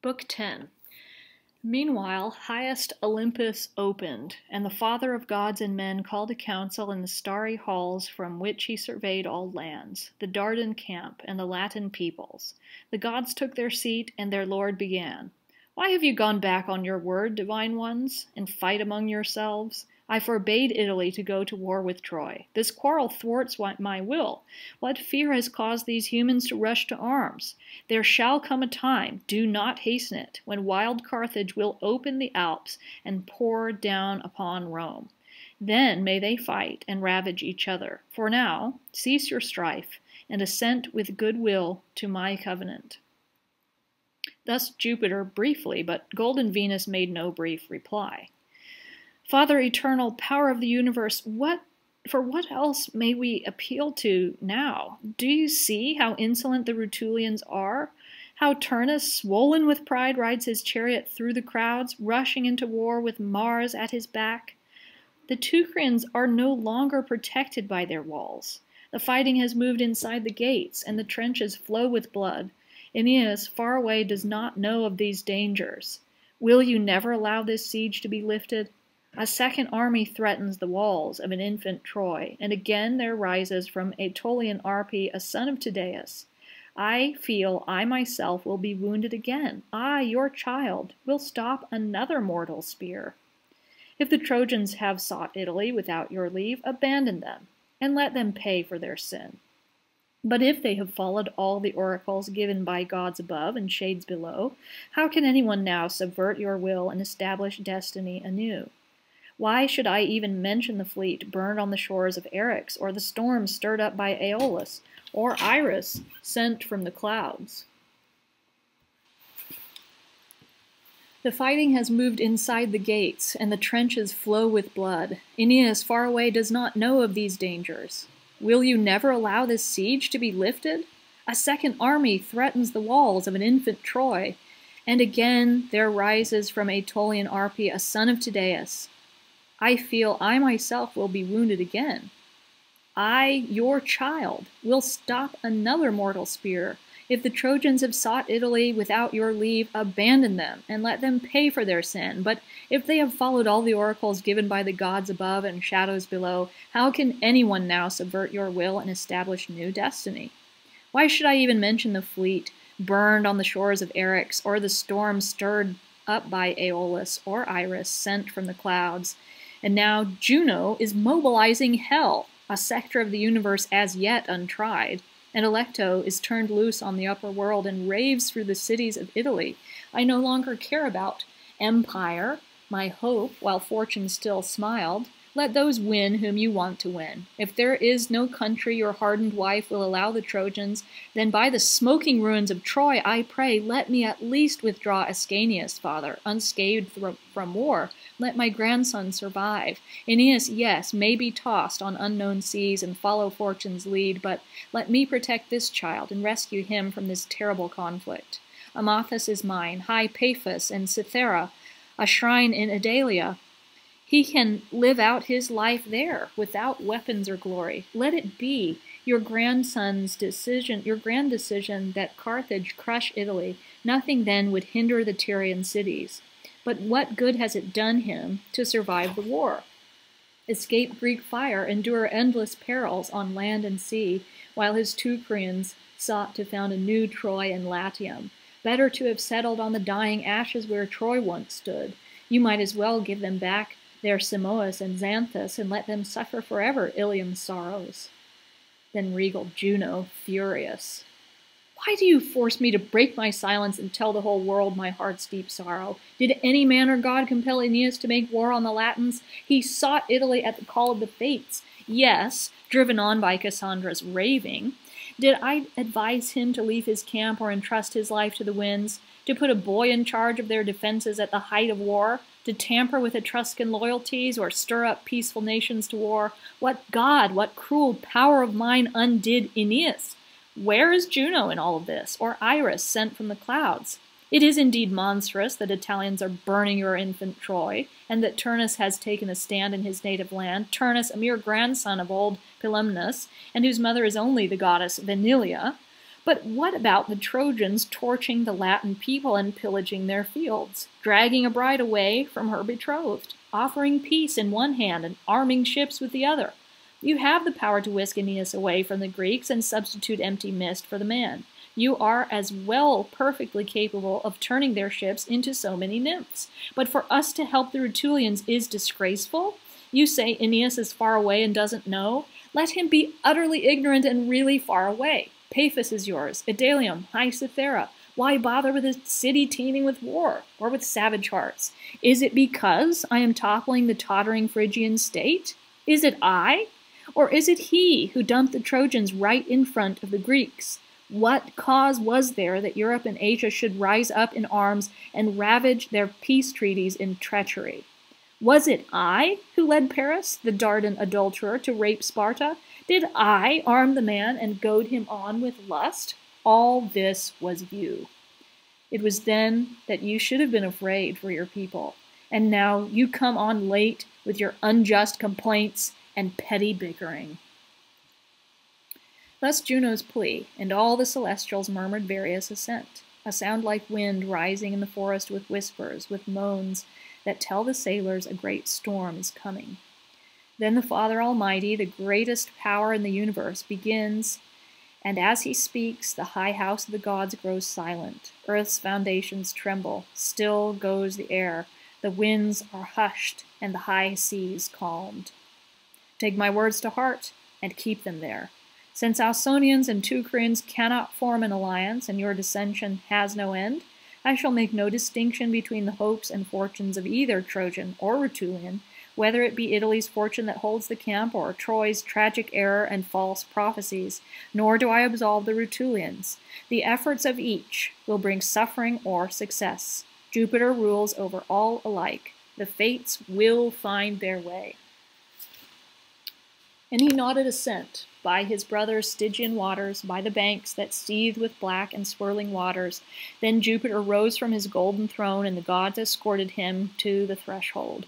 Book 10 Meanwhile, highest Olympus opened, and the Father of gods and men called a council in the starry halls from which he surveyed all lands, the Dardan camp, and the Latin peoples. The gods took their seat, and their Lord began. Why have you gone back on your word, divine ones, and fight among yourselves? I forbade Italy to go to war with Troy. This quarrel thwarts my will. What fear has caused these humans to rush to arms? There shall come a time, do not hasten it, when wild Carthage will open the Alps and pour down upon Rome. Then may they fight and ravage each other. For now, cease your strife, and assent with good will to my covenant. Thus Jupiter briefly, but golden Venus made no brief reply. Father eternal, power of the universe, what for what else may we appeal to now? Do you see how insolent the Rutulians are? How Turnus, swollen with pride, rides his chariot through the crowds, rushing into war with Mars at his back? The Teucrians are no longer protected by their walls. The fighting has moved inside the gates, and the trenches flow with blood. Aeneas, far away, does not know of these dangers. Will you never allow this siege to be lifted? A second army threatens the walls of an infant Troy, and again there rises from Aetolian Arpi a son of Tydeus. I feel I myself will be wounded again. I, your child, will stop another mortal spear. If the Trojans have sought Italy without your leave, abandon them, and let them pay for their sin. But if they have followed all the oracles given by gods above and shades below, how can anyone now subvert your will and establish destiny anew? Why should I even mention the fleet burned on the shores of Eryx, or the storm stirred up by Aeolus, or Iris sent from the clouds? The fighting has moved inside the gates, and the trenches flow with blood. Aeneas, far away, does not know of these dangers. Will you never allow this siege to be lifted? A second army threatens the walls of an infant Troy, and again there rises from Aetolian Arpi a son of Tydeus, I feel I myself will be wounded again. I, your child, will stop another mortal spear. If the Trojans have sought Italy without your leave, abandon them and let them pay for their sin. But if they have followed all the oracles given by the gods above and shadows below, how can anyone now subvert your will and establish new destiny? Why should I even mention the fleet burned on the shores of Eryx, or the storm stirred up by Aeolus or Iris sent from the clouds? And now Juno is mobilizing hell, a sector of the universe as yet untried. And Allecto is turned loose on the upper world and raves through the cities of Italy. I no longer care about empire, my hope, while fortune still smiled. Let those win whom you want to win. If there is no country your hardened wife will allow the Trojans, then by the smoking ruins of Troy, I pray, let me at least withdraw Ascanius, father, unscathed from war. Let my grandson survive. Aeneas, yes, may be tossed on unknown seas and follow fortune's lead, but let me protect this child and rescue him from this terrible conflict. Amathus is mine, high Paphos and Cythera, a shrine in Idalia, he can live out his life there without weapons or glory. Let it be your grandson's decision, your grand decision that Carthage crush Italy. Nothing then would hinder the Tyrian cities. But what good has it done him to survive the war? Escape Greek fire, endure endless perils on land and sea, while his Teucrians sought to found a new Troy and Latium. Better to have settled on the dying ashes where Troy once stood. You might as well give them back their Simois and Xanthus, and let them suffer forever Ilium's sorrows. Then regal Juno, furious. Why do you force me to break my silence and tell the whole world my heart's deep sorrow? Did any man or god compel Aeneas to make war on the Latins? He sought Italy at the call of the fates. Yes, driven on by Cassandra's raving. Did I advise him to leave his camp or entrust his life to the winds? To put a boy in charge of their defenses at the height of war? to tamper with Etruscan loyalties or stir up peaceful nations to war? What god, what cruel power of mine undid Aeneas? Where is Juno in all of this, or Iris sent from the clouds? It is indeed monstrous that Italians are burning your infant Troy, and that Turnus has taken a stand in his native land, Turnus, a mere grandson of old Pilumnus, and whose mother is only the goddess Venilia. But what about the Trojans torching the Latin people and pillaging their fields, dragging a bride away from her betrothed, offering peace in one hand and arming ships with the other? You have the power to whisk Aeneas away from the Greeks and substitute empty mist for the man. You are as well perfectly capable of turning their ships into so many nymphs. But for us to help the Rutulians is disgraceful? You say Aeneas is far away and doesn't know? Let him be utterly ignorant and really far away. Paphos is yours, Idalium, High Cythera. Why bother with a city teeming with war, or with savage hearts? Is it because I am toppling the tottering Phrygian state? Is it I? Or is it he who dumped the Trojans right in front of the Greeks? What cause was there that Europe and Asia should rise up in arms and ravage their peace treaties in treachery? Was it I who led Paris, the Dardan adulterer, to rape Sparta? Did I arm the man and goad him on with lust? All this was you. It was then that you should have been afraid for your people. And now you come on late with your unjust complaints and petty bickering. Thus Juno's plea, and all the celestials murmured various assent, a sound like wind rising in the forest with whispers, with moans that tell the sailors a great storm is coming. Then the Father Almighty, the greatest power in the universe, begins, and as he speaks, the high house of the gods grows silent. Earth's foundations tremble. Still goes the air. The winds are hushed, and the high seas calmed. Take my words to heart, and keep them there. Since Ausonians and Teucrians cannot form an alliance, and your dissension has no end, I shall make no distinction between the hopes and fortunes of either Trojan or Rutulian, whether it be Italy's fortune that holds the camp or Troy's tragic error and false prophecies, nor do I absolve the Rutulians. The efforts of each will bring suffering or success. Jupiter rules over all alike. The fates will find their way. And he nodded assent. By his brother Stygian waters, by the banks that seethed with black and swirling waters, then Jupiter rose from his golden throne, and the gods escorted him to the threshold.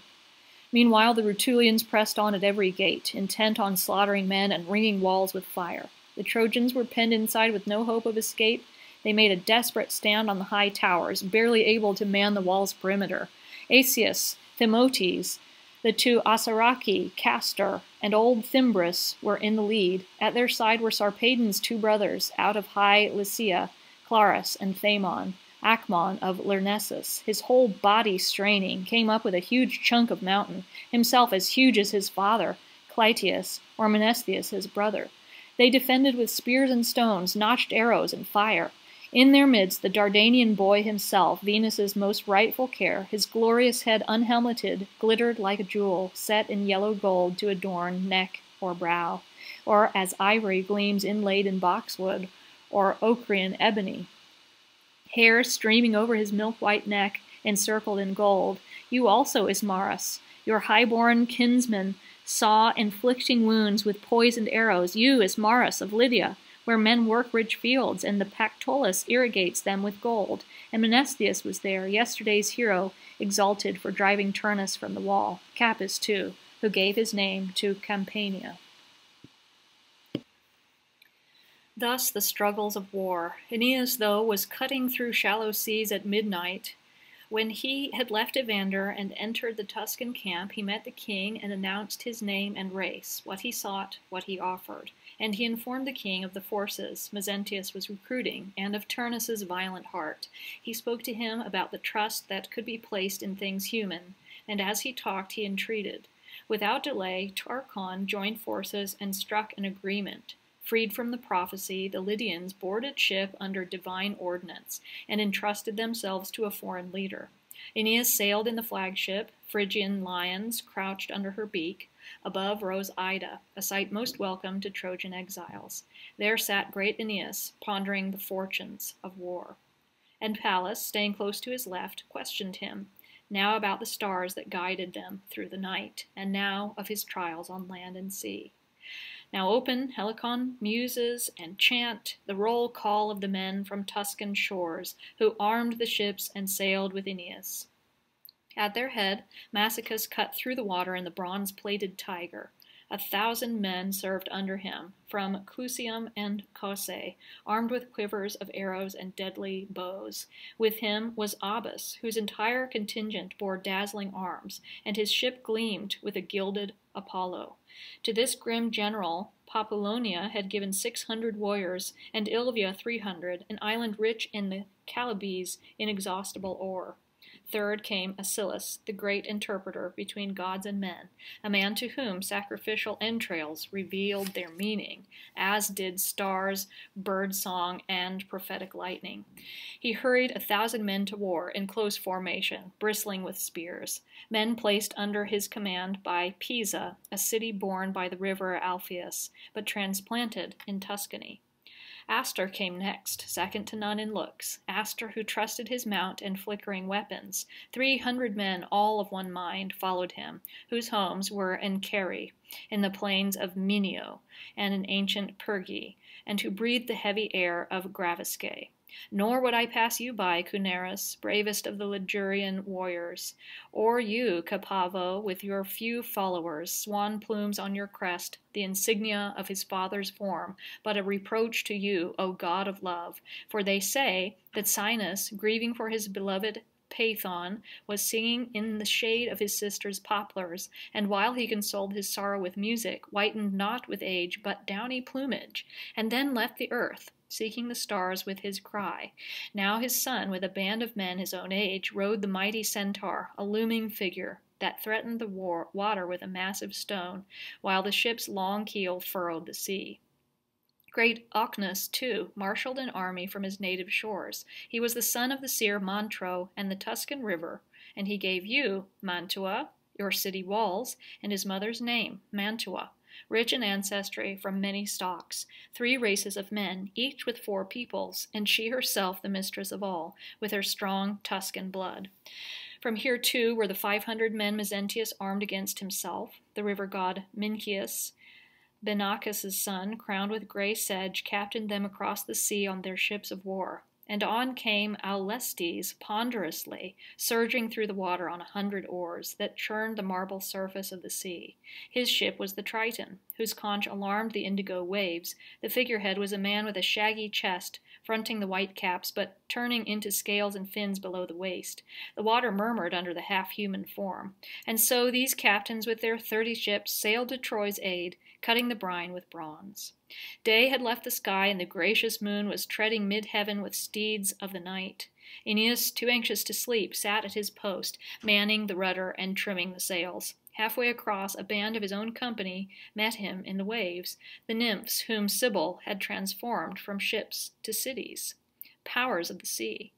Meanwhile, the Rutulians pressed on at every gate, intent on slaughtering men and ringing walls with fire. The Trojans were penned inside with no hope of escape. They made a desperate stand on the high towers, barely able to man the wall's perimeter. Asius, Thymoetes, the two Assaraci, Castor, and old Thymbrus were in the lead. At their side were Sarpedon's two brothers, out of high Lycia, Clarus and Thamon. Acmon of Lyrnessus, his whole body straining, came up with a huge chunk of mountain, himself as huge as his father, Clytius, or Menestheus his brother. They defended with spears and stones, notched arrows and fire. In their midst, the Dardanian boy himself, Venus's most rightful care, his glorious head unhelmeted, glittered like a jewel set in yellow gold to adorn neck or brow, or as ivory gleams inlaid in boxwood, or Ocrian ebony hair streaming over his milk-white neck, encircled in gold. You also, Ismarus, your high-born kinsman, saw inflicting wounds with poisoned arrows. You, Ismarus of Lydia, where men work rich fields, and the Pactolus irrigates them with gold. And Menestheus was there, yesterday's hero, exalted for driving Turnus from the wall. Capys, too, who gave his name to Campania. Thus the struggles of war. Aeneas, though, was cutting through shallow seas at midnight. When he had left Evander and entered the Tuscan camp, he met the king and announced his name and race, what he sought, what he offered. And he informed the king of the forces Mezentius was recruiting, and of Turnus's violent heart. He spoke to him about the trust that could be placed in things human, and as he talked, he entreated. Without delay, Tarchon joined forces and struck an agreement. Freed from the prophecy, the Lydians boarded ship under divine ordinance and entrusted themselves to a foreign leader. Aeneas sailed in the flagship, Phrygian lions crouched under her beak. Above rose Ida, a sight most welcome to Trojan exiles. There sat great Aeneas, pondering the fortunes of war. And Pallas, staying close to his left, questioned him, now about the stars that guided them through the night, and now of his trials on land and sea. Now open, Helicon, muses, and chant the roll call of the men from Tuscan shores, who armed the ships and sailed with Aeneas. At their head, Massicus cut through the water in the bronze-plated tiger. A thousand men served under him, from Clusium and Cosae, armed with quivers of arrows and deadly bows. With him was Abas, whose entire contingent bore dazzling arms, and his ship gleamed with a gilded Apollo. To this grim general, Populonia had given six hundred warriors, and Ilvia three hundred, an island rich in the Chalybes' inexhaustible ore. Third came Asilas, the great interpreter between gods and men, a man to whom sacrificial entrails revealed their meaning, as did stars, bird song, and prophetic lightning. He hurried a thousand men to war in close formation, bristling with spears, men placed under his command by Pisa, a city born by the river Alpheus, but transplanted in Tuscany. Astur came next, second to none in looks, Astur who trusted his mount and flickering weapons. Three hundred men, all of one mind, followed him, whose homes were in Caere, in the plains of Minio, and in ancient Pyrgi, and who breathed the heavy air of Graviscae. Nor would I pass you by, Cuneris, bravest of the Ligurian warriors, or you, Cupavo, with your few followers, swan plumes on your crest, the insignia of his father's form, but a reproach to you, O God of love. For they say that Sinis, grieving for his beloved Phaethon was singing in the shade of his sister's poplars, and while he consoled his sorrow with music, whitened not with age, but downy plumage, and then left the earth, seeking the stars with his cry. Now his son, with a band of men his own age, rode the mighty centaur, a looming figure that threatened the war- water with a massive stone, while the ship's long keel furrowed the sea. Great Ocnus, too, marshaled an army from his native shores. He was the son of the seer Manto and the Tuscan river, and he gave you, Mantua, your city walls, and his mother's name, Mantua, rich in ancestry from many stocks, three races of men, each with four peoples, and she herself the mistress of all, with her strong Tuscan blood. From here, too, were the five hundred men Mezentius armed against himself, the river god Mincius, Benacus's son, crowned with gray sedge, captained them across the sea on their ships of war. And on came Aulestes ponderously, surging through the water on a hundred oars that churned the marble surface of the sea. His ship was the Triton, whose conch alarmed the indigo waves. The figurehead was a man with a shaggy chest, fronting the white caps, but turning into scales and fins below the waist. The water murmured under the half human form. And so these captains, with their thirty ships, sailed to Troy's aid, cutting the brine with bronze. Day had left the sky, and the gracious moon was treading mid heaven with steeds of the night. Aeneas, too anxious to sleep, sat at his post, manning the rudder and trimming the sails. Halfway across, a band of his own company met him in the waves, the nymphs whom Cybele had transformed from ships to cities, powers of the sea.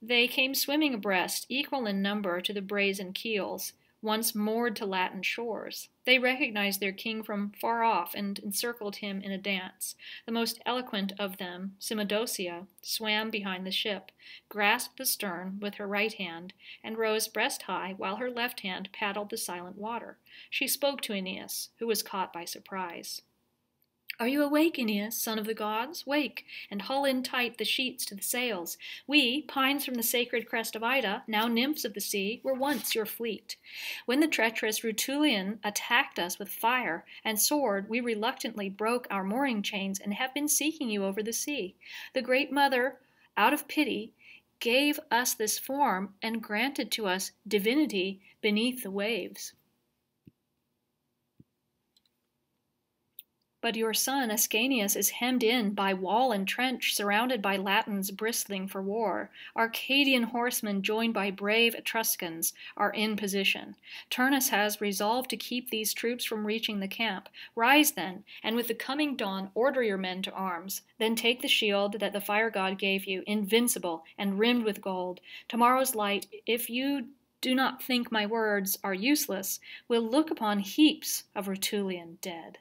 They came swimming abreast, equal in number to the brazen keels, once moored to Latin shores. They recognized their king from far off and encircled him in a dance. The most eloquent of them, Cymodocea, swam behind the ship, grasped the stern with her right hand, and rose breast high while her left hand paddled the silent water. She spoke to Aeneas, who was caught by surprise. Are you awake, Aeneas, son of the gods? Wake, and haul in tight the sheets to the sails. We, pines from the sacred crest of Ida, now nymphs of the sea, were once your fleet. When the treacherous Rutulian attacked us with fire and sword, we reluctantly broke our mooring chains and have been seeking you over the sea. The great mother, out of pity, gave us this form and granted to us divinity beneath the waves. But your son Ascanius is hemmed in by wall and trench, surrounded by Latins bristling for war. Arcadian horsemen, joined by brave Etruscans, are in position. Turnus has resolved to keep these troops from reaching the camp. Rise then, and with the coming dawn order your men to arms. Then take the shield that the fire god gave you, invincible and rimmed with gold. Tomorrow's light, if you do not think my words are useless, will look upon heaps of Rutulian dead.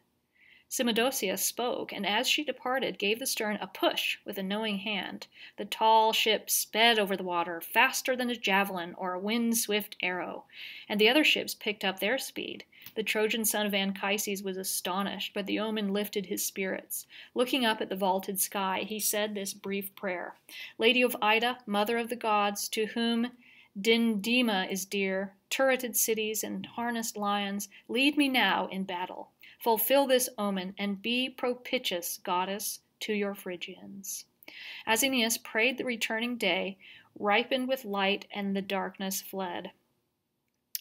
Cymodocea spoke, and as she departed, gave the stern a push with a knowing hand. The tall ship sped over the water, faster than a javelin or a wind swift arrow, and the other ships picked up their speed. The Trojan son of Anchises was astonished, but the omen lifted his spirits. Looking up at the vaulted sky, he said this brief prayer Lady of Ida, mother of the gods, to whom Dindyma is dear, turreted cities and harnessed lions, lead me now in battle. Fulfill this omen, and be propitious, goddess, to your Phrygians. As Aeneas prayed the returning day, ripened with light, and the darkness fled.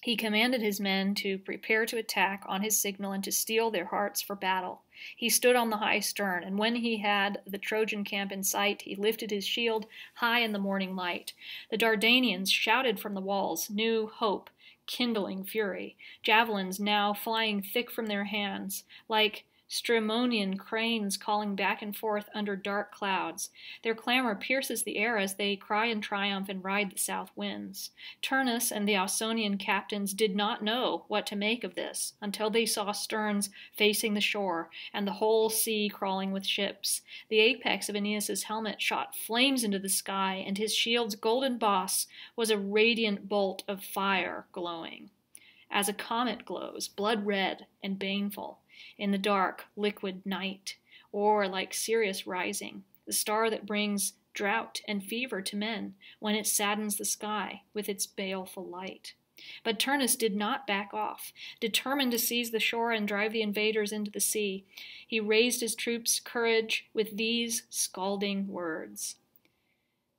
He commanded his men to prepare to attack on his signal and to steel their hearts for battle. He stood on the high stern, and when he had the Trojan camp in sight, he lifted his shield high in the morning light. The Dardanians shouted from the walls, new hope, kindling fury, javelins now flying thick from their hands, like Strymonian cranes calling back and forth under dark clouds. Their clamor pierces the air as they cry in triumph and ride the south winds. Turnus and the Ausonian captains did not know what to make of this until they saw sterns facing the shore and the whole sea crawling with ships. The apex of Aeneas's helmet shot flames into the sky, and his shield's golden boss was a radiant bolt of fire glowing. As a comet glows, blood red and baneful, in the dark, liquid night, or like Sirius rising, the star that brings drought and fever to men when it saddens the sky with its baleful light. But Turnus did not back off. Determined to seize the shore and drive the invaders into the sea, he raised his troops' courage with these scalding words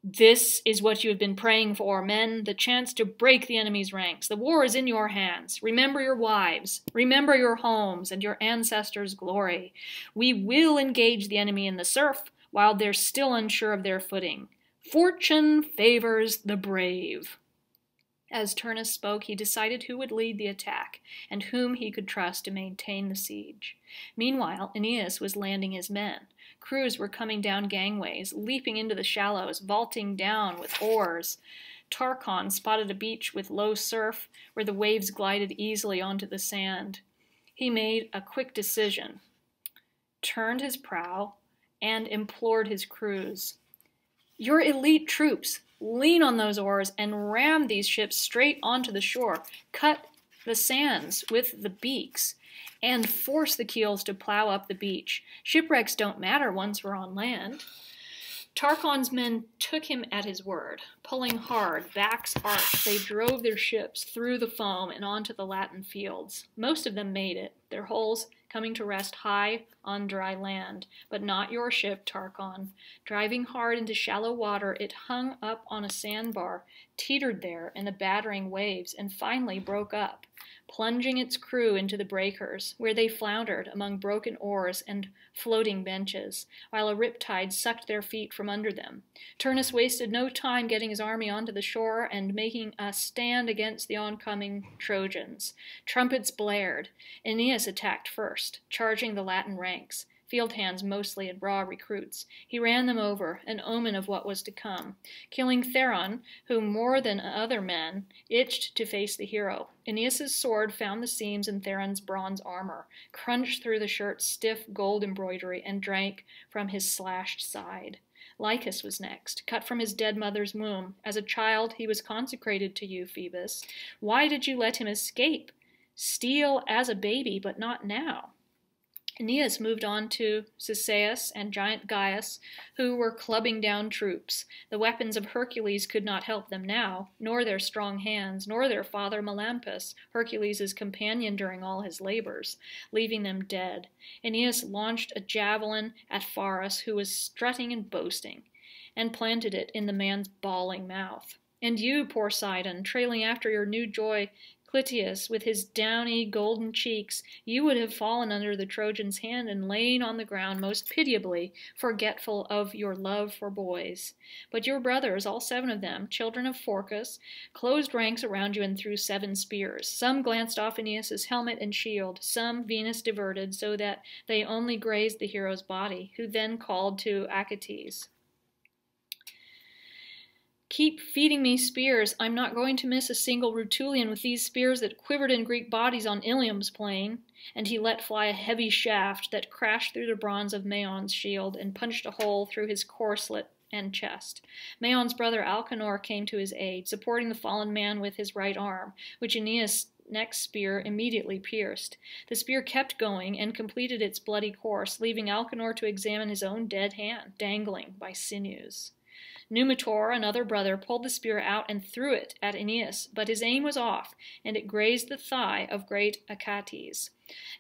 this is what you have been praying for, men, the chance to break the enemy's ranks. The war is in your hands. Remember your wives, remember your homes and your ancestors' glory. We will engage the enemy in the surf while they're still unsure of their footing. Fortune favors the brave. As Turnus spoke, he decided who would lead the attack and whom he could trust to maintain the siege. Meanwhile, Aeneas was landing his men. Crews were coming down gangways, leaping into the shallows, vaulting down with oars. Tarchon spotted a beach with low surf where the waves glided easily onto the sand. He made a quick decision, turned his prow, and implored his crews. Your elite troops, lean on those oars and ram these ships straight onto the shore. Cut the sands with the beaks and force the keels to plow up the beach. Shipwrecks don't matter once we're on land. Tarchon's men took him at his word. Pulling hard, backs arched, they drove their ships through the foam and onto the Latin fields. Most of them made it, their hulls coming to rest high on dry land. But not your ship, Tarchon. Driving hard into shallow water, it hung up on a sandbar, teetered there in the battering waves, and finally broke up plunging its crew into the breakers, where they floundered among broken oars and floating benches, while a riptide sucked their feet from under them. Turnus wasted no time getting his army onto the shore and making a stand against the oncoming Trojans. Trumpets blared. Aeneas attacked first, charging the Latin ranks field hands mostly and raw recruits. He ran them over, an omen of what was to come, killing Theron, who more than other men itched to face the hero. Aeneas's sword found the seams in Theron's bronze armor, crunched through the shirt's stiff gold embroidery, and drank from his slashed side. Lycus was next, cut from his dead mother's womb. As a child, he was consecrated to you, Phoebus. Why did you let him escape? Steal as a baby, but not now. Aeneas moved on to Cisseus and giant Gyas, who were clubbing down troops. The weapons of Hercules could not help them now, nor their strong hands, nor their father Melampus, Hercules' companion during all his labors, leaving them dead. Aeneas launched a javelin at Pharos, who was strutting and boasting, and planted it in the man's bawling mouth. And you, poor Cydon, trailing after your new joy, Clytius, with his downy golden cheeks, you would have fallen under the Trojan's hand and lain on the ground most pitiably, forgetful of your love for boys. But your brothers, all seven of them, children of Phorcus, closed ranks around you and threw seven spears. Some glanced off Aeneas's helmet and shield, some Venus diverted, so that they only grazed the hero's body, who then called to Achates. Keep feeding me spears. I'm not going to miss a single Rutulian with these spears that quivered in Greek bodies on Ilium's plain. And he let fly a heavy shaft that crashed through the bronze of Maon's shield and punched a hole through his corslet and chest. Maon's brother Alcanor came to his aid, supporting the fallen man with his right arm, which Aeneas' next spear immediately pierced. The spear kept going and completed its bloody course, leaving Alcanor to examine his own dead hand, dangling by sinews. Numitor, another brother, pulled the spear out and threw it at Aeneas, but his aim was off, and it grazed the thigh of great Achates.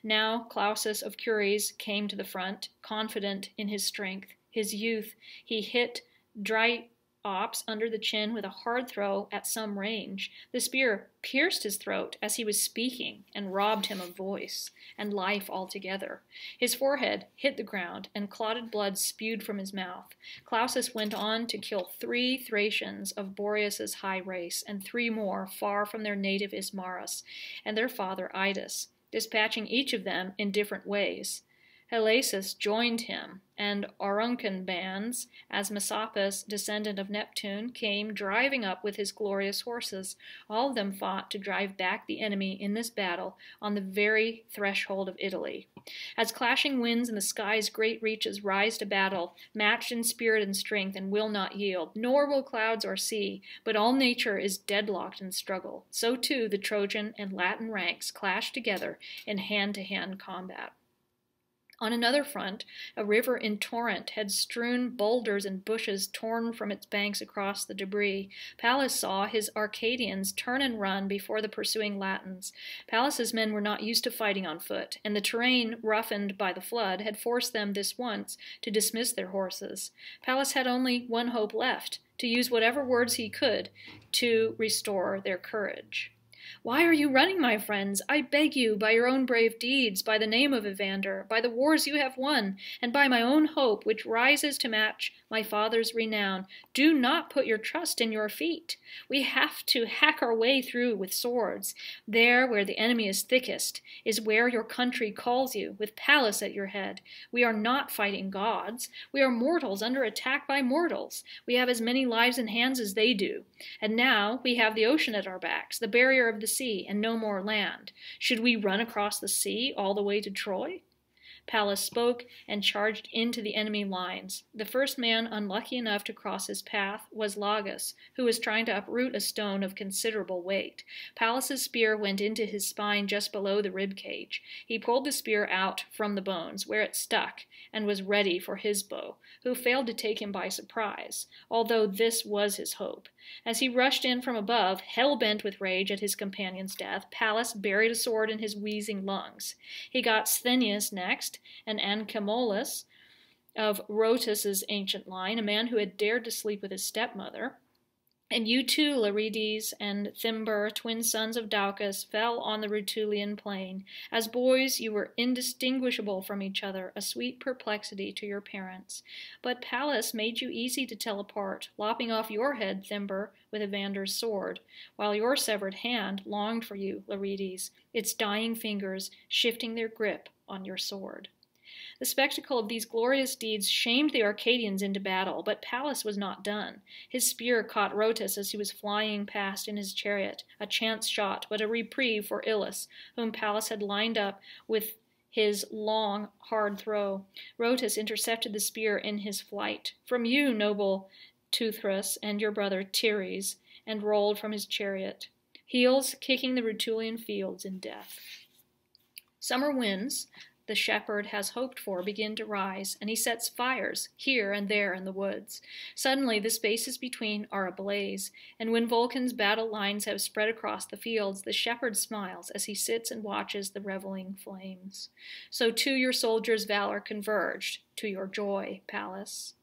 Now Clausus of Cures came to the front, confident in his strength, his youth. He hit Dry Ops under the chin with a hard throw at some range. The spear pierced his throat as he was speaking and robbed him of voice and life altogether. His forehead hit the ground and clotted blood spewed from his mouth. Clausus went on to kill three Thracians of Boreas's high race and three more far from their native Ismarus and their father Idas, dispatching each of them in different ways. Halaesus joined him, and Auruncan bands, as Messapus, descendant of Neptune, came driving up with his glorious horses. All of them fought to drive back the enemy in this battle on the very threshold of Italy. As clashing winds in the sky's great reaches rise to battle, matched in spirit and strength, and will not yield, nor will clouds or sea, but all nature is deadlocked in struggle, so too the Trojan and Latin ranks clash together in hand to hand combat. On another front, a river in torrent had strewn boulders and bushes torn from its banks across the debris. Pallas saw his Arcadians turn and run before the pursuing Latins. Pallas's men were not used to fighting on foot, and the terrain, roughened by the flood, had forced them this once to dismiss their horses. Pallas had only one hope left to use whatever words he could to restore their courage. Why are you running, my friends? I beg you, by your own brave deeds, by the name of Evander, by the wars you have won, and by my own hope, which rises to match my father's renown, do not put your trust in your feet. We have to hack our way through with swords. There, where the enemy is thickest, is where your country calls you, with Pallas at your head. We are not fighting gods. We are mortals under attack by mortals. We have as many lives and hands as they do. And now we have the ocean at our backs, the barrier of the sea and no more land. Should we run across the sea all the way to Troy? Pallas spoke and charged into the enemy lines. The first man unlucky enough to cross his path was Lagus, who was trying to uproot a stone of considerable weight. Pallas's spear went into his spine just below the rib cage. He pulled the spear out from the bones, where it stuck, and was ready for his bow, who failed to take him by surprise, although this was his hope. As he rushed in from above, hell bent with rage at his companion's death, Pallas buried a sword in his wheezing lungs. He got Sthenius next, and Anchemolus of Rhoetus's ancient line, a man who had dared to sleep with his stepmother. And you too, Larides and Thymber, twin sons of Daucus, fell on the Rutulian plain. As boys, you were indistinguishable from each other, a sweet perplexity to your parents. But Pallas made you easy to tell apart, lopping off your head, Thymber, with Evander's sword, while your severed hand longed for you, Larides, its dying fingers shifting their grip on your sword. The spectacle of these glorious deeds shamed the Arcadians into battle, but Pallas was not done. His spear caught Rhoetus as he was flying past in his chariot, a chance shot, but a reprieve for Ilus, whom Pallas had lined up with his long, hard throw. Rhoetus intercepted the spear in his flight. From you, noble Teuthras, and your brother Teres, and rolled from his chariot, heels kicking the Rutulian fields in death. Summer winds, the shepherd has hoped for begin to rise, and he sets fires here and there in the woods. Suddenly the spaces between are ablaze, and when Vulcan's battle lines have spread across the fields, the shepherd smiles as he sits and watches the reveling flames. So too your soldiers' valor converged, to your joy, Pallas.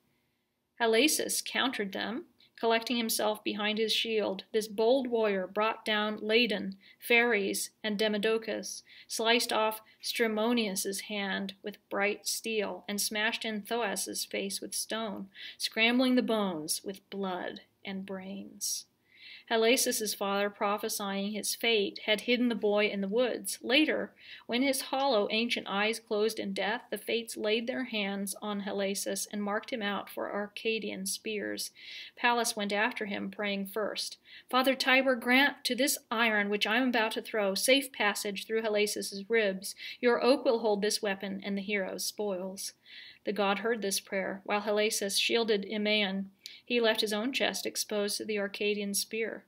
Halaesus countered them, collecting himself behind his shield, this bold warrior brought down Ladon, Pheres, and Demodocus, sliced off Strymonius's hand with bright steel, and smashed in Thoas's face with stone, scrambling the bones with blood and brains. Halaesus's father, prophesying his fate, had hidden the boy in the woods. Later, when his hollow, ancient eyes closed in death, the fates laid their hands on Halaesus and marked him out for Arcadian spears. Pallas went after him, praying first, Father Tiber, grant to this iron which I am about to throw safe passage through Halaesus's ribs. Your oak will hold this weapon and the hero's spoils. The god heard this prayer, while Halaesus shielded Imaon he left his own chest exposed to the Arcadian spear.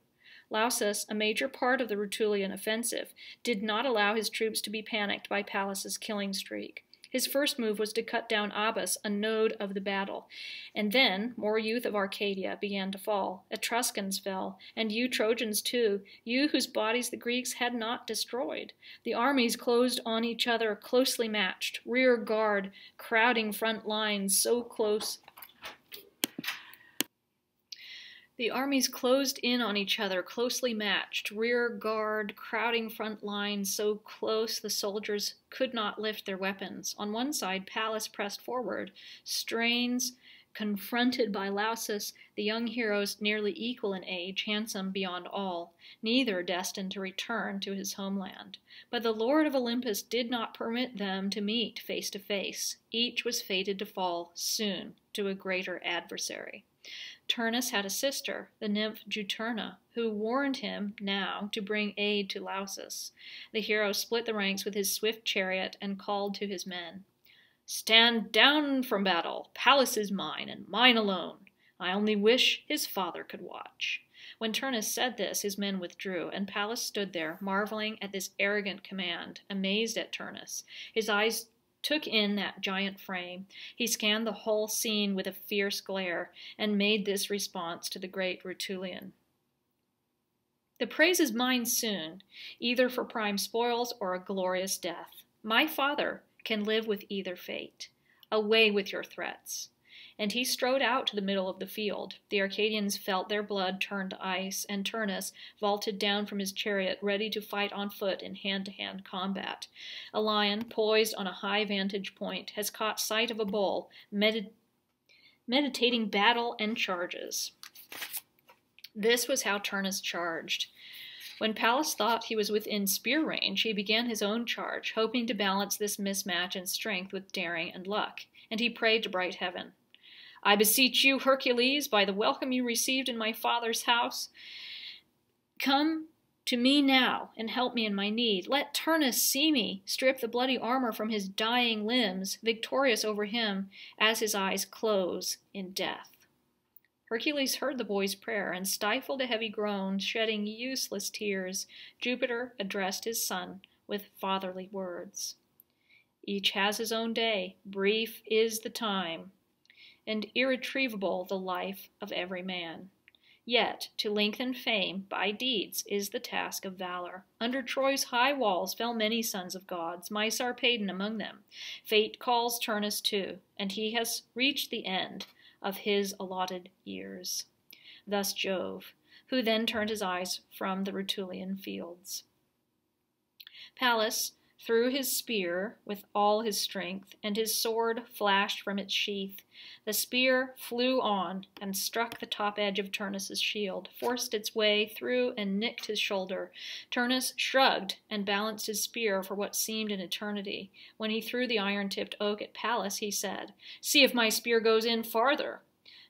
Lausus, a major part of the Rutulian offensive, did not allow his troops to be panicked by Pallas's killing streak. His first move was to cut down Abas, a node of the battle. And then more youth of Arcadia began to fall. Etruscans fell, and you Trojans too, you whose bodies the Greeks had not destroyed. The armies closed on each other, closely matched, rear guard, crowding front lines so close The armies closed in on each other, closely matched, rear guard, crowding front lines so close the soldiers could not lift their weapons. On one side, Pallas pressed forward, strains confronted by Lausus, the young heroes nearly equal in age, handsome beyond all, neither destined to return to his homeland. But the Lord of Olympus did not permit them to meet face to face. Each was fated to fall soon to a greater adversary. Turnus had a sister, the nymph Juturna, who warned him now to bring aid to Lausus. The hero split the ranks with his swift chariot and called to his men. Stand down from battle. Pallas is mine, and mine alone. I only wish his father could watch. When Turnus said this, his men withdrew, and Pallas stood there, marveling at this arrogant command, amazed at Turnus. His eyes took in that giant frame. He scanned the whole scene with a fierce glare and made this response to the great Rutulian. The praise is mine soon, either for prime spoils or a glorious death. My father can live with either fate. Away with your threats and he strode out to the middle of the field. The Arcadians felt their blood turn to ice, and Turnus vaulted down from his chariot, ready to fight on foot in hand to hand combat. A lion, poised on a high vantage point, has caught sight of a bull, medit- meditating battle and charges. This was how Turnus charged. When Pallas thought he was within spear range, he began his own charge, hoping to balance this mismatch in strength with daring and luck, and he prayed to bright heaven. I beseech you, Hercules, by the welcome you received in my father's house, come to me now and help me in my need. Let Turnus see me strip the bloody armor from his dying limbs, victorious over him as his eyes close in death. Hercules heard the boy's prayer and stifled a heavy groan, shedding useless tears. Jupiter addressed his son with fatherly words. Each has his own day. Brief is the time and irretrievable the life of every man. Yet, to lengthen fame by deeds is the task of valor. Under Troy's high walls fell many sons of gods, my Sarpedon among them. Fate calls Turnus too, and he has reached the end of his allotted years. Thus Jove, who then turned his eyes from the Rutulian fields. Pallas, threw his spear with all his strength, and his sword flashed from its sheath. The spear flew on and struck the top edge of Turnus's shield, forced its way through and nicked his shoulder. Turnus shrugged and balanced his spear for what seemed an eternity. When he threw the iron-tipped oak at Pallas, he said, "See if my spear goes in farther."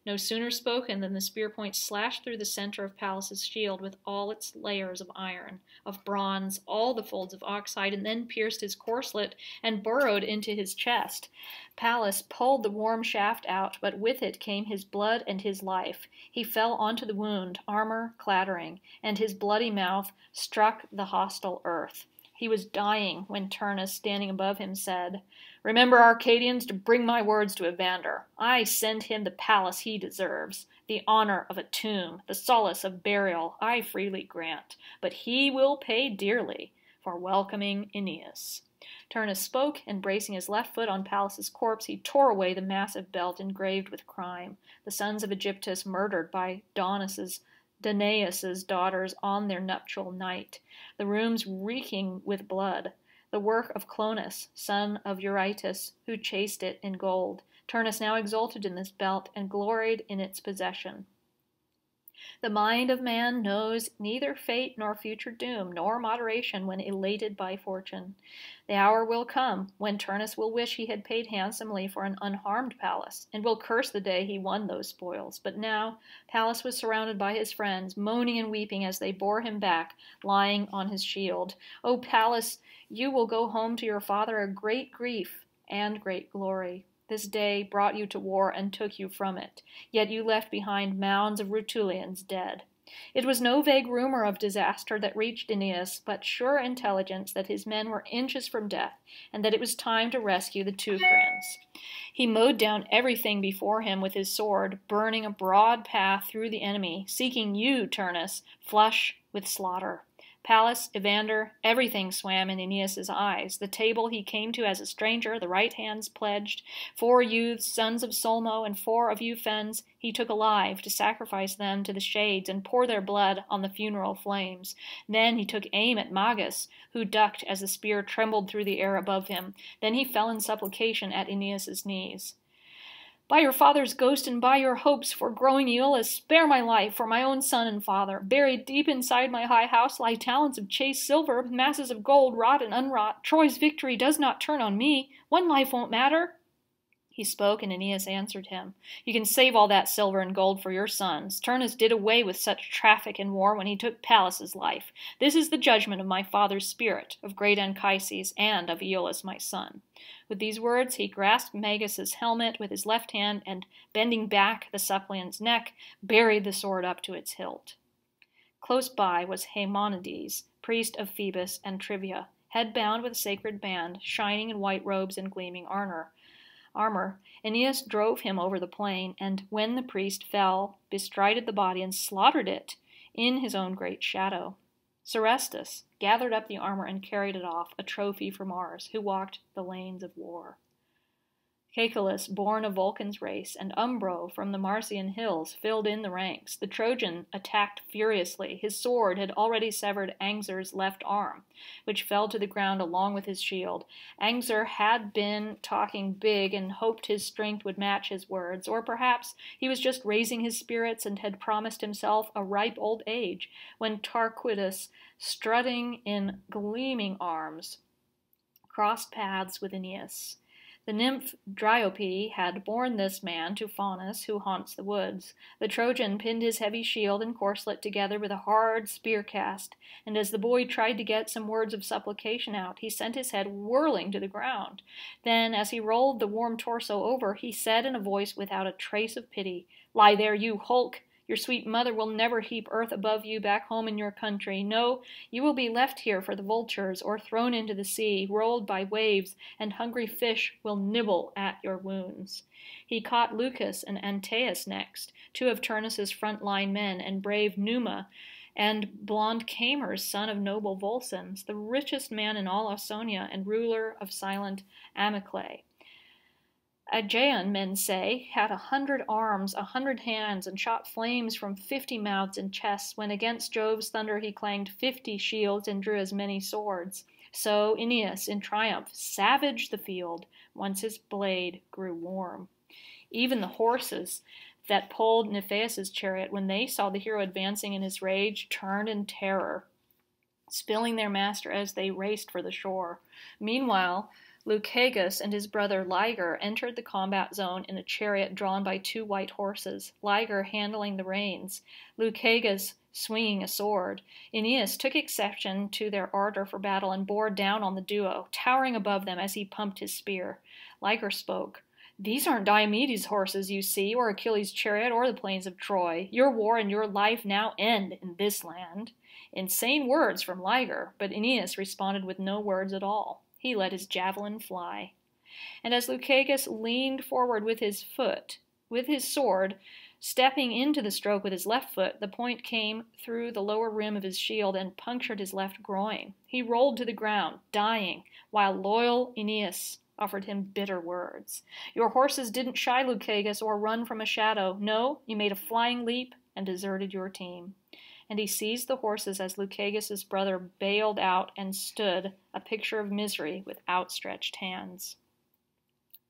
No sooner spoken than the spear point slashed through the center of Pallas's shield with all its layers of iron, of bronze, all the folds of oxide, and then pierced his corslet and burrowed into his chest. Pallas pulled the warm shaft out, but with it came his blood and his life. He fell onto the wound, armor clattering, and his bloody mouth struck the hostile earth. He was dying when Turnus, standing above him, said, Remember, Arcadians, to bring my words to Evander. I send him the palace he deserves, the honor of a tomb, the solace of burial, I freely grant, but he will pay dearly for welcoming Aeneas. Turnus spoke, and bracing his left foot on Pallas's corpse, he tore away the massive belt engraved with crime. The sons of Aegyptus murdered by Daunus's Danaus's daughters on their nuptial night, the rooms reeking with blood, the work of Clonus, son of Eurytus, who chased it in gold. Turnus now exulted in this belt and gloried in its possession. The mind of man knows neither fate nor future doom, nor moderation when elated by fortune. The hour will come when Turnus will wish he had paid handsomely for an unharmed Pallas, and will curse the day he won those spoils. But now Pallas was surrounded by his friends, moaning and weeping as they bore him back, lying on his shield. O Pallas, you will go home to your father a great grief and great glory. This day brought you to war and took you from it, yet you left behind mounds of Rutulians dead. It was no vague rumor of disaster that reached Aeneas, but sure intelligence that his men were inches from death, and that it was time to rescue the Teucrians. He mowed down everything before him with his sword, burning a broad path through the enemy, seeking you, Turnus, flush with slaughter. Pallas, Evander, everything swam in Aeneas's eyes. The table he came to as a stranger, the right hands pledged, four youths, sons of Sulmo, and four of Ufens, he took alive to sacrifice them to the shades and pour their blood on the funeral flames. Then he took aim at Magus, who ducked as the spear trembled through the air above him. Then he fell in supplication at Aeneas's knees. By your father's ghost and by your hopes for growing Iulus, spare my life for my own son and father. Buried deep inside my high house lie talents of chased silver, masses of gold, wrought and unwrought. Troy's victory does not turn on me. One life won't matter. He spoke, and Aeneas answered him, You can save all that silver and gold for your sons. Turnus did away with such traffic in war when he took Pallas's life. This is the judgment of my father's spirit, of great Anchises, and of Iulus my son. With these words he grasped Magus's helmet with his left hand, and, bending back the suppliant's neck, buried the sword up to its hilt. Close by was Haemonides, priest of Phoebus and Trivia, head bound with a sacred band, shining in white robes and gleaming armor armor, Aeneas drove him over the plain, and when the priest fell, bestrided the body and slaughtered it in his own great shadow. Serestus gathered up the armor and carried it off, a trophy for Mars, who walked the lanes of war. Caeculus, born of Vulcan's race, and Umbro from the Marsian hills filled in the ranks. The Trojan attacked furiously. His sword had already severed Anxur's left arm, which fell to the ground along with his shield. Angzer had been talking big and hoped his strength would match his words, or perhaps he was just raising his spirits and had promised himself a ripe old age when Tarquitus, strutting in gleaming arms, crossed paths with Aeneas. The nymph Dryope had borne this man to Faunus, who haunts the woods. The Trojan pinned his heavy shield and corslet together with a hard spear cast, and as the boy tried to get some words of supplication out, he sent his head whirling to the ground. Then, as he rolled the warm torso over, he said in a voice without a trace of pity, Lie there, you hulk! Your sweet mother will never heap earth above you back home in your country. No, you will be left here for the vultures, or thrown into the sea, rolled by waves, and hungry fish will nibble at your wounds. He caught Leucus and Antaeus next, two of Turnus's front line men, and brave Numa, and blond Camers, son of noble Volscens, the richest man in all Ausonia, and ruler of silent Amyclae. Aegaeon, men say, had a hundred arms, a hundred hands, and shot flames from fifty mouths and chests, when against Jove's thunder he clanged fifty shields and drew as many swords. So Aeneas, in triumph, savaged the field, once his blade grew warm. Even the horses that pulled Niphaeus' chariot, when they saw the hero advancing in his rage, turned in terror, spilling their master as they raced for the shore. Meanwhile, Lucagus and his brother Liger entered the combat zone in a chariot drawn by two white horses, Liger handling the reins, Lucagus swinging a sword. Aeneas took exception to their ardor for battle and bore down on the duo, towering above them as he pumped his spear. Liger spoke. These aren't Diomedes' horses you see, or Achilles' chariot, or the plains of Troy. Your war and your life now end in this land. Insane words from Liger, but Aeneas responded with no words at all he let his javelin fly. And as Lucagus leaned forward with his foot, with his sword, stepping into the stroke with his left foot, the point came through the lower rim of his shield and punctured his left groin. He rolled to the ground, dying, while loyal Aeneas offered him bitter words. Your horses didn't shy, Lucagus or run from a shadow. No, you made a flying leap and deserted your team and he seized the horses as Lucagus' brother bailed out and stood, a picture of misery, with outstretched hands.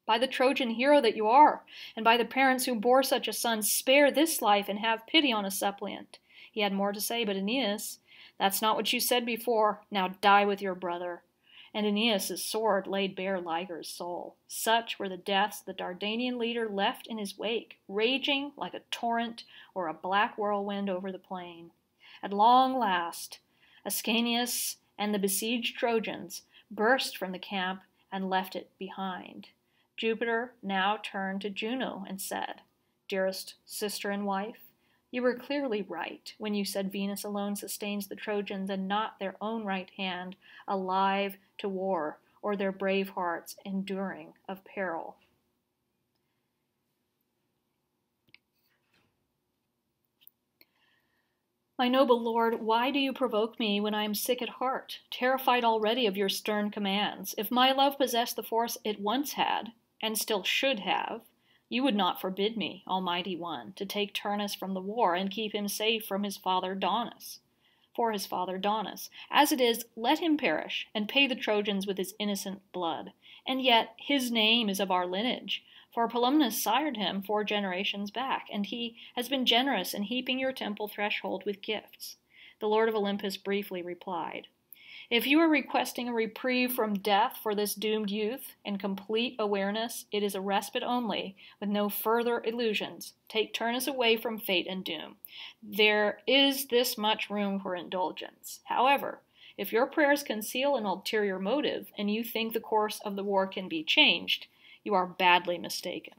By the Trojan hero that you are, and by the parents who bore such a son, spare this life and have pity on a suppliant. He had more to say, but Aeneas, that's not what you said before. Now die with your brother. And Aeneas' sword laid bare Liger's soul. Such were the deaths the Dardanian leader left in his wake, raging like a torrent or a black whirlwind over the plain. At long last, Ascanius and the besieged Trojans burst from the camp and left it behind. Jupiter now turned to Juno and said, Dearest sister and wife, You were clearly right when you said Venus alone sustains the Trojans and not their own right hand alive to war or their brave hearts enduring of peril. My noble lord, why do you provoke me when I am sick at heart, terrified already of your stern commands? If my love possessed the force it once had, and still should have, you would not forbid me, Almighty One, to take Turnus from the war and keep him safe from his father Daunus. For his father Daunus. As it is, let him perish, and pay the Trojans with his innocent blood. And yet his name is of our lineage, for Pilumnus sired him four generations back, and he has been generous in heaping your temple threshold with gifts. The Lord of Olympus briefly replied, If you are requesting a reprieve from death for this doomed youth, in complete awareness it is a respite only, with no further illusions. Take Turnus away from fate and doom. There is this much room for indulgence. However, if your prayers conceal an ulterior motive, and you think the course of the war can be changed, you are badly mistaken.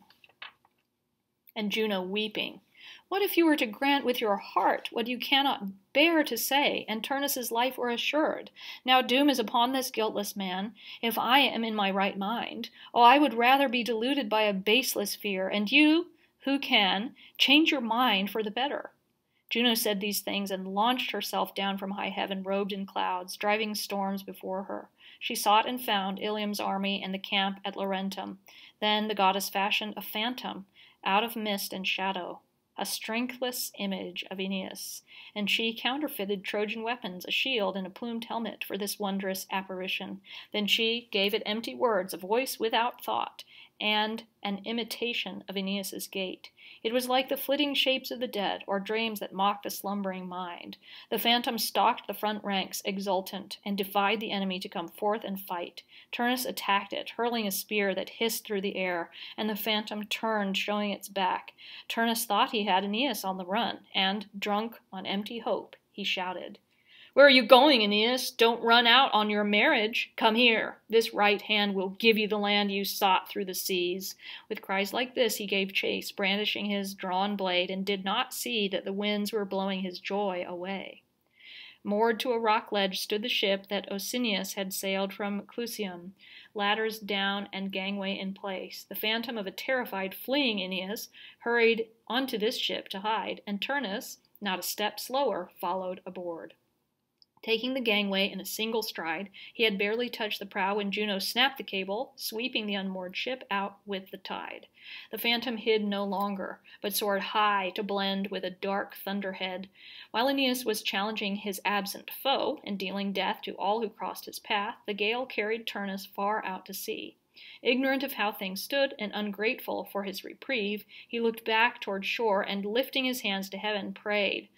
And Juno weeping, What if you were to grant with your heart what you cannot bear to say, and Turnus's life were assured? Now doom is upon this guiltless man, if I am in my right mind. Oh, I would rather be deluded by a baseless fear, and you, who can, change your mind for the better. Juno said these things and launched herself down from high heaven, robed in clouds, driving storms before her. She sought and found Ilium's army and the camp at Laurentum. Then the goddess fashioned a phantom out of mist and shadow, a strengthless image of Aeneas, and she counterfeited Trojan weapons, a shield and a plumed helmet for this wondrous apparition. Then she gave it empty words, a voice without thought, and an imitation of Aeneas's gait. It was like the flitting shapes of the dead, or dreams that mock the slumbering mind. The phantom stalked the front ranks, exultant, and defied the enemy to come forth and fight. Turnus attacked it, hurling a spear that hissed through the air, and the phantom turned, showing its back. Turnus thought he had Aeneas on the run, and, drunk on empty hope, he shouted, where are you going, Aeneas? Don't run out on your marriage. Come here. This right hand will give you the land you sought through the seas. With cries like this he gave chase, brandishing his drawn blade, and did not see that the winds were blowing his joy away. Moored to a rock ledge stood the ship that Osinius had sailed from Clusium, ladders down and gangway in place. The phantom of a terrified, fleeing Aeneas hurried onto this ship to hide, and Turnus, not a step slower, followed aboard. Taking the gangway in a single stride, he had barely touched the prow when Juno snapped the cable, sweeping the unmoored ship out with the tide. The phantom hid no longer, but soared high to blend with a dark thunderhead. While Aeneas was challenging his absent foe and dealing death to all who crossed his path, the gale carried Turnus far out to sea. Ignorant of how things stood and ungrateful for his reprieve, he looked back toward shore and, lifting his hands to heaven, prayed.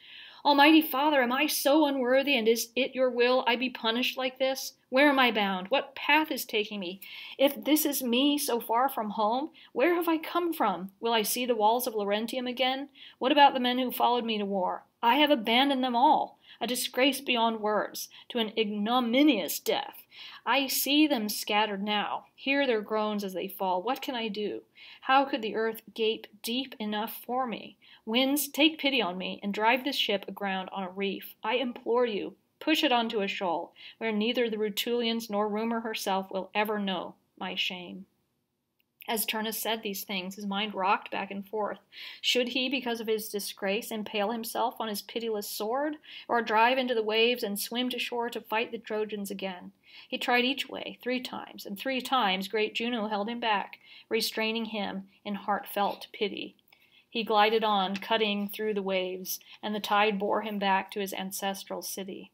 Almighty Father, am I so unworthy, and is it your will I be punished like this? Where am I bound? What path is taking me? If this is me so far from home, where have I come from? Will I see the walls of Laurentium again? What about the men who followed me to war? I have abandoned them all, a disgrace beyond words, to an ignominious death. I see them scattered now, hear their groans as they fall. What can I do? How could the earth gape deep enough for me? Winds, take pity on me, and drive this ship aground on a reef. I implore you, push it onto a shoal, where neither the Rutulians nor Rumor herself will ever know my shame. As Turnus said these things, his mind rocked back and forth. Should he, because of his disgrace, impale himself on his pitiless sword, or drive into the waves and swim to shore to fight the Trojans again? He tried each way, three times, and three times great Juno held him back, restraining him in heartfelt pity. He glided on, cutting through the waves, and the tide bore him back to his ancestral city.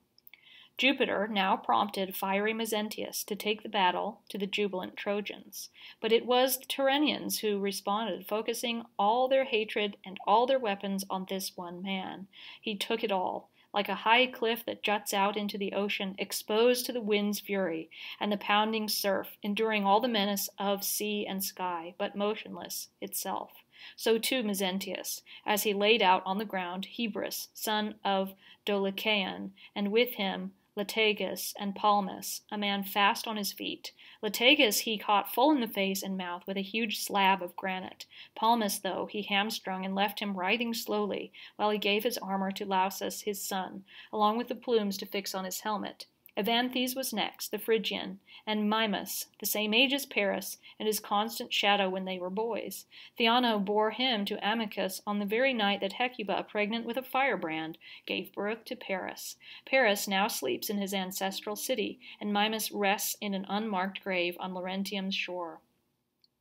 Jupiter now prompted fiery Mezentius to take the battle to the jubilant Trojans. But it was the Tyrrhenians who responded, focusing all their hatred and all their weapons on this one man. He took it all, like a high cliff that juts out into the ocean, exposed to the wind's fury and the pounding surf, enduring all the menace of sea and sky, but motionless itself. So too Mezentius, as he laid out on the ground, Hebrus, son of Dolichaon, and with him Latagus, and Palmus, a man fast on his feet. Latagus he caught full in the face and mouth with a huge slab of granite. Palmus, though, he hamstrung and left him writhing slowly, while he gave his armor to Lausus his son, along with the plumes to fix on his helmet. Evanthes was next, the Phrygian, and Mimas, the same age as Paris, and his constant shadow when they were boys. Theano bore him to Amycus on the very night that Hecuba, pregnant with a firebrand, gave birth to Paris. Paris now sleeps in his ancestral city, and Mimas rests in an unmarked grave on Laurentium's shore.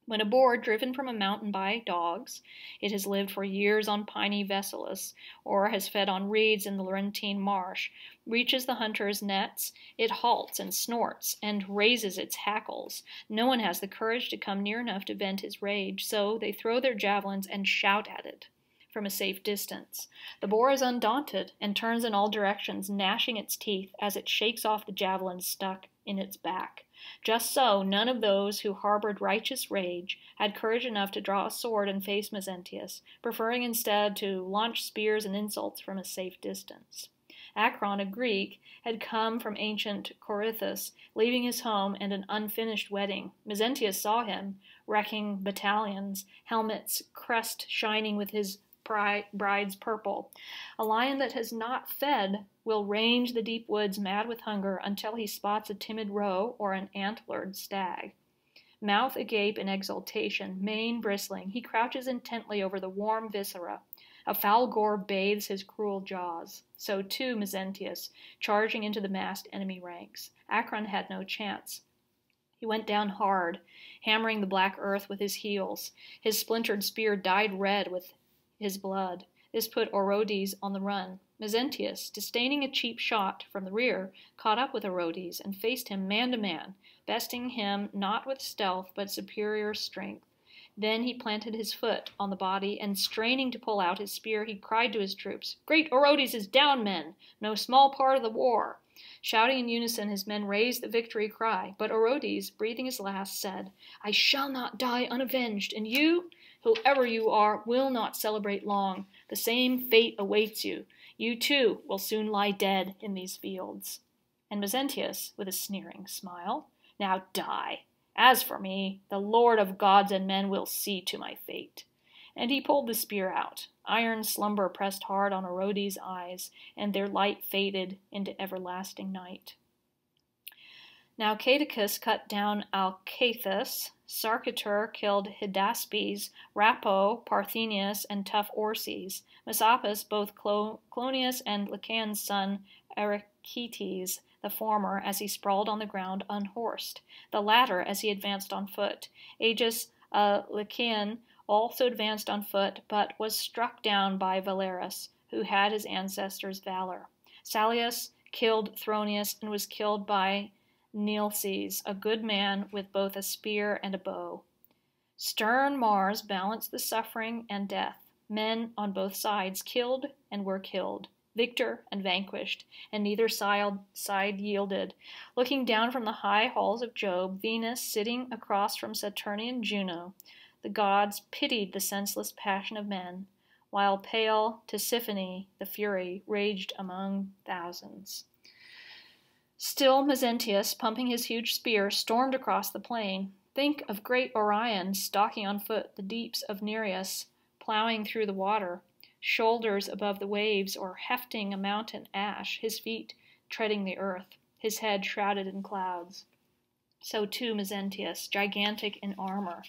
When a boar driven from a mountain by dogs, it has lived for years on piny Vesulus, or has fed on reeds in the Laurentine marsh, reaches the hunter's nets, it halts and snorts and raises its hackles. No one has the courage to come near enough to vent his rage, so they throw their javelins and shout at it from a safe distance. The boar is undaunted and turns in all directions, gnashing its teeth as it shakes off the javelins stuck in its back. Just so, none of those who harbored righteous rage had courage enough to draw a sword and face Mezentius, preferring instead to launch spears and insults from a safe distance. Acron, a Greek, had come from ancient Corythus, leaving his home and an unfinished wedding. Mezentius saw him, wrecking battalions, helmets, crest shining with his bride's purple. A lion that has not fed will range the deep woods mad with hunger until he spots a timid roe or an antlered stag. Mouth agape in exultation, mane bristling, he crouches intently over the warm viscera. A foul gore bathes his cruel jaws. So too Mezentius, charging into the massed enemy ranks. Acron had no chance. He went down hard, hammering the black earth with his heels. His splintered spear dyed red with his blood. This put Orodes on the run. Mezentius, disdaining a cheap shot from the rear, caught up with Orodes and faced him man to man, besting him not with stealth but superior strength. Then he planted his foot on the body, and straining to pull out his spear, he cried to his troops, Great Orodes is down, men! No small part of the war! Shouting in unison, his men raised the victory cry. But Orodes, breathing his last, said, I shall not die unavenged, and you, whoever you are, will not celebrate long. The same fate awaits you. You too will soon lie dead in these fields. And Mezentius, with a sneering smile, Now die. As for me, the Lord of gods and men will see to my fate. And he pulled the spear out. Iron slumber pressed hard on Orodes' eyes, and their light faded into everlasting night. Now Caedicus cut down Alcathus, Sacrator killed Hydaspes, Rapo, Parthenius, and tough Orses, Messapus both Clonius and Lycaon's son Ericetes, the former as he sprawled on the ground unhorsed, the latter as he advanced on foot. Agis uh, Lycaon also advanced on foot, but was struck down by Valerus, who had his ancestors' valor. Salius killed Thronius and was killed by Nealces, a good man with both a spear and a bow. Stern Mars balanced the suffering and death. Men on both sides killed and were killed, victor and vanquished, and neither side yielded. Looking down from the high halls of Jove, Venus, sitting across from Saturnian Juno, the gods pitied the senseless passion of men, while pale Tisiphone, the Fury, raged among thousands. Still Mezentius, pumping his huge spear, stormed across the plain. Think of great Orion stalking on foot the deeps of Nereus, plowing through the water, shoulders above the waves, or hefting a mountain ash, his feet treading the earth, his head shrouded in clouds. So too Mezentius, gigantic in armor.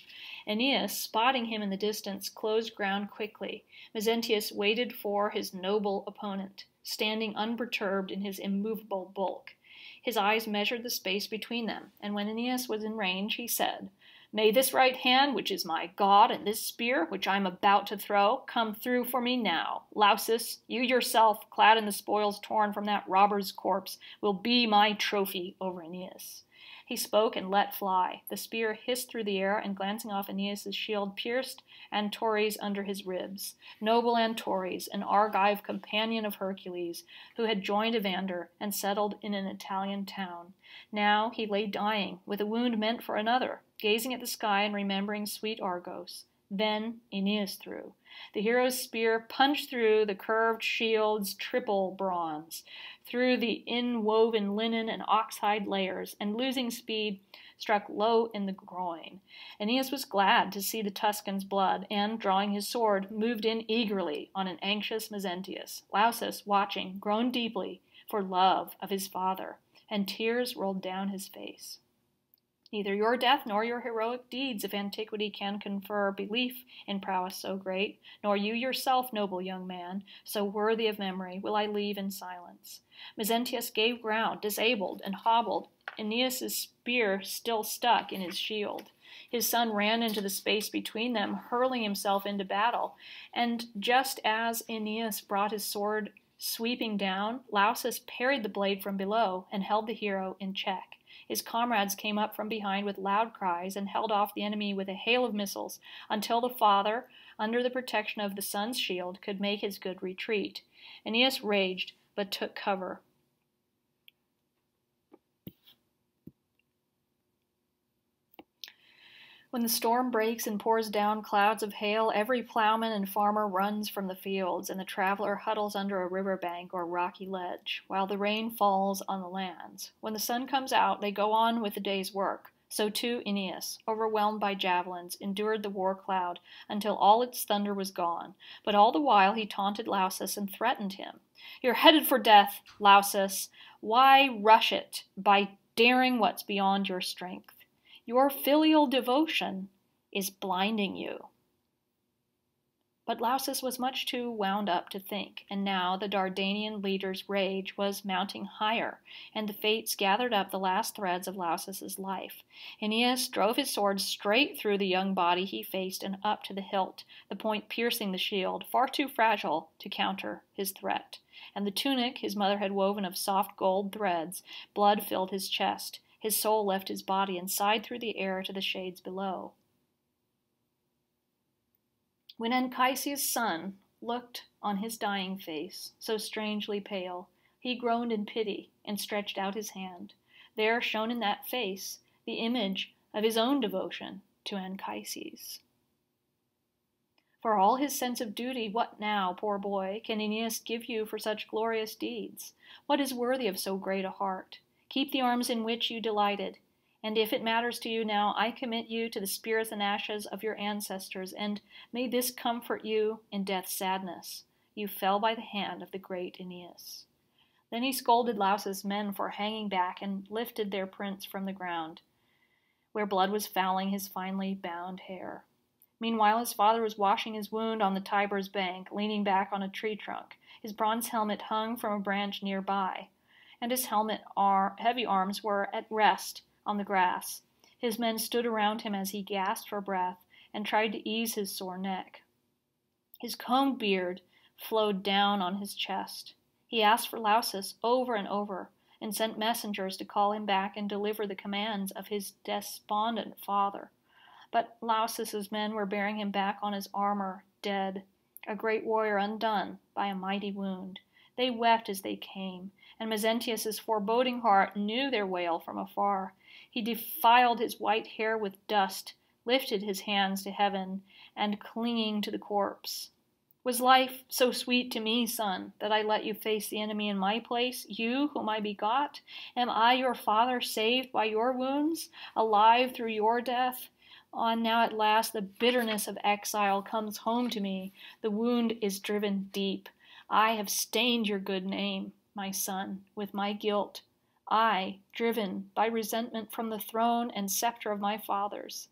Aeneas, spotting him in the distance, closed ground quickly. Mezentius waited for his noble opponent, standing unperturbed in his immovable bulk. His eyes measured the space between them, and when Aeneas was in range, he said, May this right hand, which is my God, and this spear, which I am about to throw, come through for me now. Lausus, you yourself, clad in the spoils torn from that robber's corpse, will be my trophy over Aeneas. He spoke and let fly. The spear hissed through the air, and glancing off Aeneas's shield, pierced Antores under his ribs. Noble Antores, an Argive companion of Hercules, who had joined Evander and settled in an Italian town. Now he lay dying, with a wound meant for another, gazing at the sky and remembering sweet Argos. Then Aeneas threw. The hero's spear punched through the curved shield's triple bronze, through the inwoven linen and oxhide layers, and losing speed, struck low in the groin. Aeneas was glad to see the Tuscan's blood, and, drawing his sword, moved in eagerly on an anxious Mezentius. Lausus, watching, groaned deeply for love of his father, and tears rolled down his face. Neither your death nor your heroic deeds of antiquity can confer belief in prowess so great, nor you yourself, noble young man, so worthy of memory, will I leave in silence. Mezentius gave ground, disabled, and hobbled, Aeneas's spear still stuck in his shield. His son ran into the space between them, hurling himself into battle, and just as Aeneas brought his sword sweeping down, Lausus parried the blade from below and held the hero in check. His comrades came up from behind with loud cries and held off the enemy with a hail of missiles until the father, under the protection of the son's shield, could make his good retreat. Aeneas raged, but took cover. When the storm breaks and pours down clouds of hail, every plowman and farmer runs from the fields, and the traveler huddles under a river bank or rocky ledge, while the rain falls on the lands. When the sun comes out, they go on with the day's work. So too Aeneas, overwhelmed by javelins, endured the war cloud until all its thunder was gone. But all the while he taunted Lausus and threatened him. You're headed for death, Lausus. Why rush it by daring what's beyond your strength? Your filial devotion is blinding you. But Lausus was much too wound up to think, and now the Dardanian leader's rage was mounting higher, and the fates gathered up the last threads of Lausus's life. Aeneas drove his sword straight through the young body he faced and up to the hilt, the point piercing the shield, far too fragile to counter his threat. And the tunic his mother had woven of soft gold threads, blood filled his chest. His soul left his body and sighed through the air to the shades below. When Anchises' son looked on his dying face, so strangely pale, he groaned in pity and stretched out his hand. There shone in that face the image of his own devotion to Anchises. For all his sense of duty, what now, poor boy, can Aeneas give you for such glorious deeds? What is worthy of so great a heart? Keep the arms in which you delighted. And if it matters to you now, I commit you to the spirits and ashes of your ancestors, and may this comfort you in death's sadness. You fell by the hand of the great Aeneas. Then he scolded Lausus' men for hanging back and lifted their prince from the ground, where blood was fouling his finely bound hair. Meanwhile, his father was washing his wound on the Tiber's bank, leaning back on a tree trunk. His bronze helmet hung from a branch near by and his helmet ar- heavy arms were at rest on the grass. His men stood around him as he gasped for breath and tried to ease his sore neck. His combed beard flowed down on his chest. He asked for Lausus over and over, and sent messengers to call him back and deliver the commands of his despondent father. But Lausus's men were bearing him back on his armor, dead, a great warrior undone by a mighty wound. They wept as they came, and Mezentius's foreboding heart knew their wail from afar. He defiled his white hair with dust, lifted his hands to heaven, and clinging to the corpse. Was life so sweet to me, son, that I let you face the enemy in my place, you whom I begot? Am I your father, saved by your wounds, alive through your death? On now at last the bitterness of exile comes home to me. The wound is driven deep. I have stained your good name my son, with my guilt, I, driven by resentment from the throne and scepter of my fathers.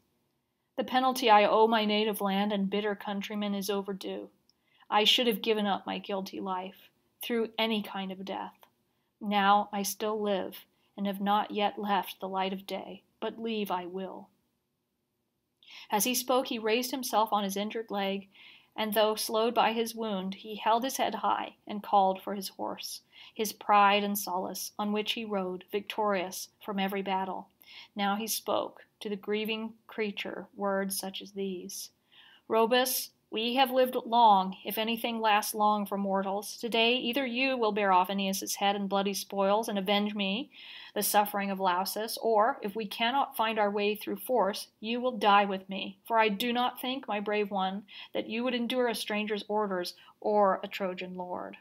The penalty I owe my native land and bitter countrymen is overdue. I should have given up my guilty life, through any kind of death. Now I still live, and have not yet left the light of day, but leave I will. As he spoke, he raised himself on his injured leg, and though slowed by his wound, he held his head high and called for his horse his pride and solace, on which he rode, victorious from every battle. Now he spoke to the grieving creature words such as these Rhaebus, We have lived long, if anything lasts long for mortals. Today, either you will bear off Aeneas's head and bloody spoils and avenge me, the suffering of Lausus, or, if we cannot find our way through force, you will die with me. For I do not think, my brave one, that you would endure a stranger's orders or a Trojan lord.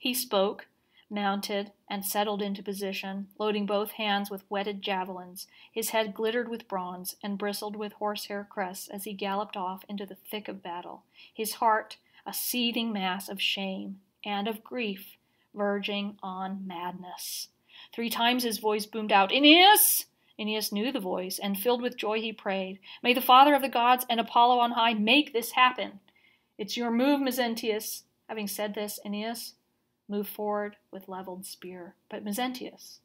He spoke, mounted, and settled into position, loading both hands with whetted javelins. His head glittered with bronze and bristled with horsehair crests as he galloped off into the thick of battle, his heart a seething mass of shame and of grief, verging on madness. Three times his voice boomed out, Aeneas! Aeneas knew the voice, and filled with joy he prayed, May the Father of the gods and Apollo on high make this happen. It's your move, Mezentius. Having said this, Aeneas move forward with leveled spear. But Mezentius,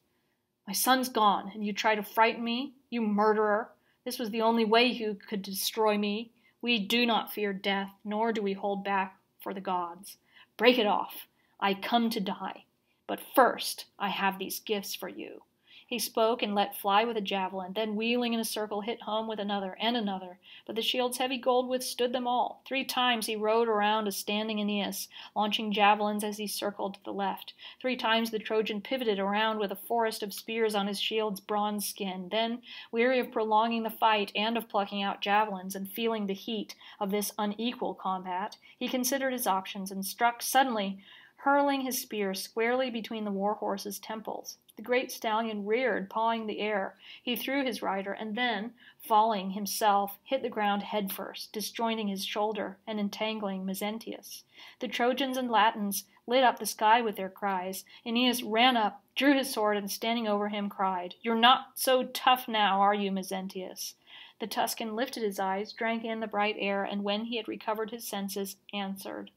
my son's gone, and you try to frighten me? You murderer! This was the only way you could destroy me. We do not fear death, nor do we hold back for the gods. Break it off. I come to die. But first, I have these gifts for you. He spoke and let fly with a javelin, then wheeling in a circle hit home with another and another. But the shield's heavy gold withstood them all. Three times he rode around a standing Aeneas, launching javelins as he circled to the left. Three times the Trojan pivoted around with a forest of spears on his shield's bronze skin. Then, weary of prolonging the fight and of plucking out javelins and feeling the heat of this unequal combat, he considered his options and struck suddenly hurling his spear squarely between the war horse's temples. The great stallion reared, pawing the air. He threw his rider, and then, falling himself, hit the ground headfirst, disjoining his shoulder and entangling Mezentius. The Trojans and Latins lit up the sky with their cries. Aeneas ran up, drew his sword, and standing over him, cried, You're not so tough now, are you, Mezentius? The Tuscan lifted his eyes, drank in the bright air, and when he had recovered his senses, answered,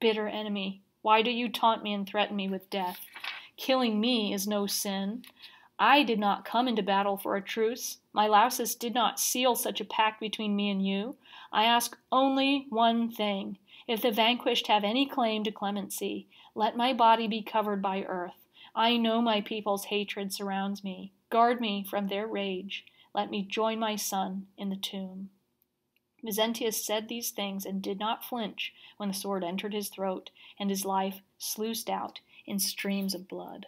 Bitter enemy, why do you taunt me and threaten me with death? Killing me is no sin. I did not come into battle for a truce. My Lausus did not seal such a pact between me and you. I ask only one thing. If the vanquished have any claim to clemency, let my body be covered by earth. I know my people's hatred surrounds me. Guard me from their rage. Let me join my son in the tomb. Mezentius said these things and did not flinch when the sword entered his throat and his life sluiced out in streams of blood.